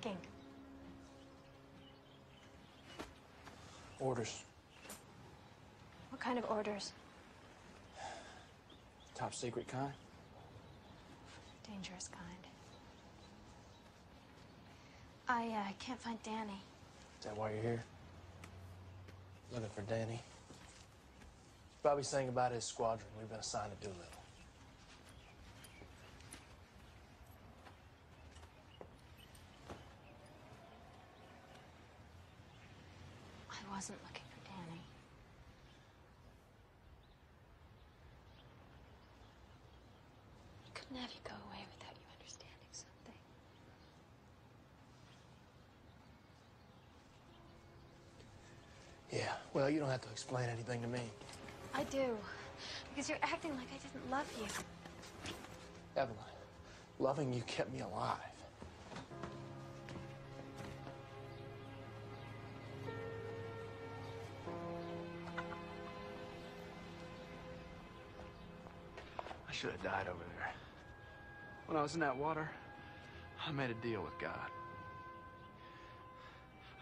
packing. Orders. What kind of orders? Top secret kind. Dangerous kind. I uh, can't find Danny. Is that why you're here? Looking for Danny. He's probably saying about his squadron. We've been assigned to Doolittle. I wasn't looking for Danny. I couldn't have you go away without you understanding something. Yeah, well, you don't have to explain anything to me. I do. Because you're acting like I didn't love you. Evelyn, loving you kept me alive. Should have died over there. When I was in that water, I made a deal with God.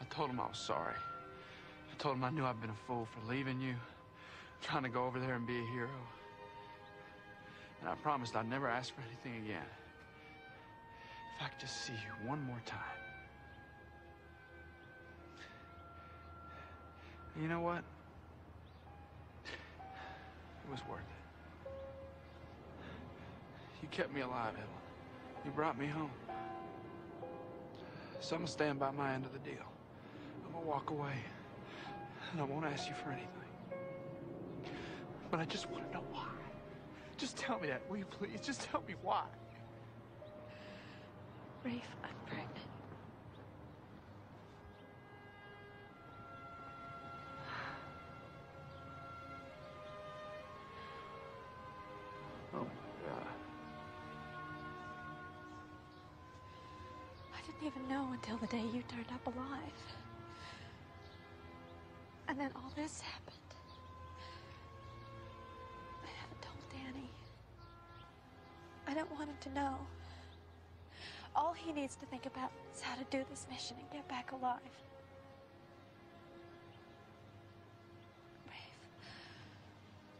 I told him I was sorry. I told him I knew I'd been a fool for leaving you, trying to go over there and be a hero. And I promised I'd never ask for anything again. If I could just see you one more time. And you know what? It was worth it. You kept me alive, Evelyn. You brought me home. So I'm gonna stand by my end of the deal. I'm gonna walk away. And I won't ask you for anything. But I just want to know why. Just tell me that, will you please? Just tell me why. Rafe, I'm pregnant. Oh my God. Didn't even know until the day you turned up alive. And then all this happened. I haven't told Danny. I don't want him to know. All he needs to think about is how to do this mission and get back alive. Rafe,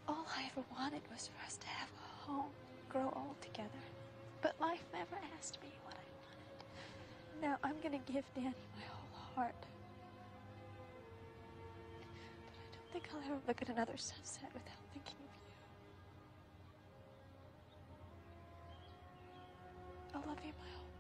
all I ever wanted was for us to have a home, grow old together. But life never asked me what I. Now I'm gonna give Danny my whole heart. But I don't think I'll ever look at another sunset without thinking of you. I'll love you my whole